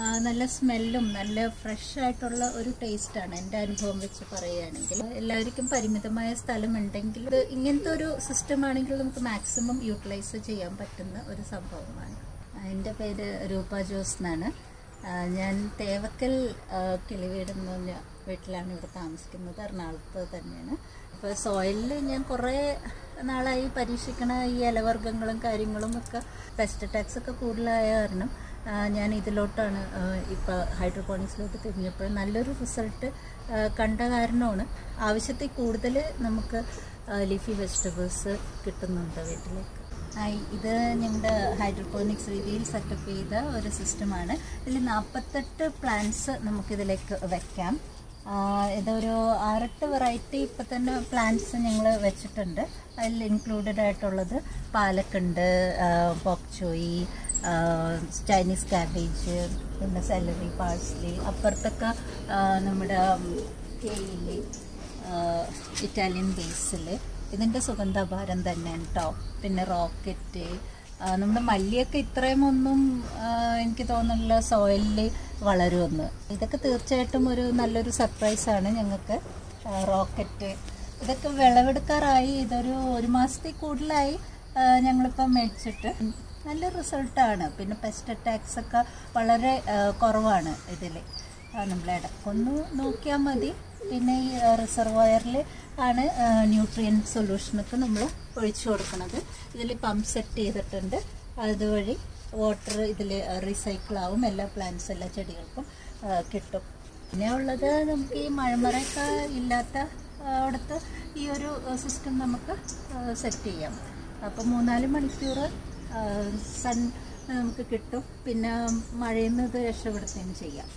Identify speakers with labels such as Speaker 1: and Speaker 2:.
Speaker 1: നല്ല സ്മെല്ലും നല്ല ഫ്രഷ് ആയിട്ടുള്ള ഒരു ടേസ്റ്റാണ് എന്റെ അനുഭവം വെച്ച് പറയുകയാണെങ്കിൽ. എല്ലാവർക്കും പരിമിതമായ സ്ഥലമുണ്ടെങ്കിൽ ഇങ്ങനത്തെ ഒരു സിസ്റ്റം ആണെങ്കിൽ നമുക്ക് മാക്സിമം യൂട്ടിലൈസ് ചെയ്യാൻ പറ്റുന്ന ഒരു സംഭവമാണ്. എന്റെ പേര് രൂപ ജോസ് എന്നാണ്. ഞാൻ തേവക്കൽ കിളിവീട് പറഞ്ഞ വീട്ടിലാണ് ഇവിടെ താമസിക്കുന്നത്. എറണാകുളത്ത് തന്നെയാണ്. അപ്പോൾ സോയിലിൽ ഞാൻ കുറേ നാളായി പരീക്ഷിക്കണ ഈ ഇലവർഗങ്ങളും കാര്യങ്ങളും ഒക്കെ പെസ്റ്റ് ടാക്സ് ഒക്കെ കൂടുതലായ കാരണം ഞാൻ ഇതിലോട്ടാണ് ഇപ്പോൾ ഹൈഡ്രോപോണിക്സിലോട്ട് തിരിഞ്ഞപ്പോൾ നല്ലൊരു റിസൾട്ട് കണ്ട കാരണമാണ്. ആവശ്യത്തിൽ കൂടുതൽ നമുക്ക് ലീഫി വെജിറ്റബിൾസ് കിട്ടുന്നുണ്ട് വീട്ടിലേക്ക്. ഇത് ഞങ്ങളുടെ ഹൈഡ്രോപോണിക്സ് രീതിയിൽ സെറ്റപ്പ് ചെയ്ത ഒരു സിസ്റ്റമാണ് ഇതിൽ നാൽപ്പത്തെട്ട് പ്ലാന്റ്സ് നമുക്കിതിലേക്ക് വെക്കാം. ആ, ഇതൊരു ആറെട്ട് വെറൈറ്റി ഇപ്പം തന്നെ പ്ലാന്റ്സ് ഞങ്ങൾ വെച്ചിട്ടുണ്ട്. അതിൽ ഇൻക്ലൂഡഡ് ആയിട്ടുള്ളത് പാലക്കുണ്ട് പോക്ചോയി ചൈനീസ് കാബേജ് പിന്നെ സെലറി പാഴ്സ്ലി അപ്പുറത്തൊക്കെ നമ്മുടെ തേയില ഇറ്റാലിയൻ ബേസിൽ ഇതിന്റെ സുഗന്ധഭാരം തന്നെ കേട്ടോ പിന്നെ റോക്കറ്റ് നമ്മുടെ മല്ലിയൊക്കെ ഇത്രയും ഒന്നും എനിക്ക് തോന്നുന്നില്ല സോയിലിൽ വളരുമെന്ന്. ഇതൊക്കെ തീർച്ചയായിട്ടും ഒരു നല്ലൊരു സർപ്രൈസാണ് ഞങ്ങൾക്ക്. റോക്കറ്റ് ഇതൊക്കെ വിളവെടുക്കാറായി. ഇതൊരു ഒരു മാസത്തിൽ കൂടുതലായി. ആ, ഞങ്ങളിപ്പം മേടിച്ചിട്ട് നല്ല റിസൾട്ടാണ്. പിന്നെ പെസ്റ്റ് അറ്റാക്സ് ഒക്കെ വളരെ കുറവാണ് ഇതിൽ നമ്മൾ ഇടക്കൊന്ന് നോക്കിയാൽ മതി. പിന്നെ ഈ റിസർവയറിൽ ആണ് ന്യൂട്രിയൻ സൊല്യൂഷനൊക്കെ നമ്മൾ ഒഴിച്ചു കൊടുക്കുന്നത് ഇതിൽ പമ്പ് സെറ്റ് ചെയ്തിട്ടുണ്ട്. അതുവഴി വാട്ടർ ഇതിൽ റീസൈക്കിൾ ആവും. എല്ലാ പ്ലാന്റ്സ് എല്ലാ ചെടികൾക്കും കിട്ടും. പിന്നെ ഉള്ളത് നമുക്ക് ഈ മഴമറയൊക്കെ ഇല്ലാത്ത അവിടുത്തെ ഈ ഒരു സിസ്റ്റം നമുക്ക് സെറ്റ് ചെയ്യാം. അപ്പോൾ മൂന്നാൽ മണിക്കൂർ സൺ നമുക്ക് കിട്ടും. പിന്നെ മഴയിൽ നിന്ന് രക്ഷപ്പെടുത്തുകയും ചെയ്യാം.